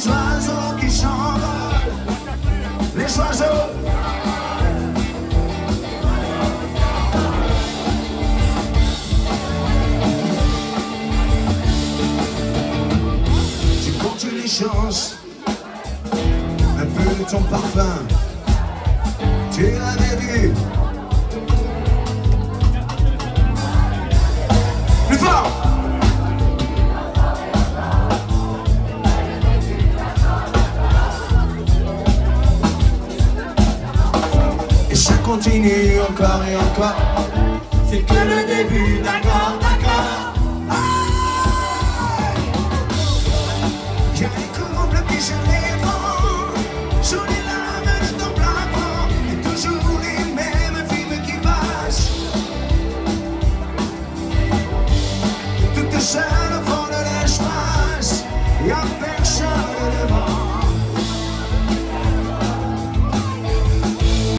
les oiseaux qui chantent, les oiseaux. Tu comptes les chances, un peu ton parfum. continue encore et encore. C'est que le début, d'accord, d'accord. J'arrive comme un bloqué sur les vents, sous les lames de ton plafond, et toujours les mêmes films qui passent. Toute seule au fond de l'espace,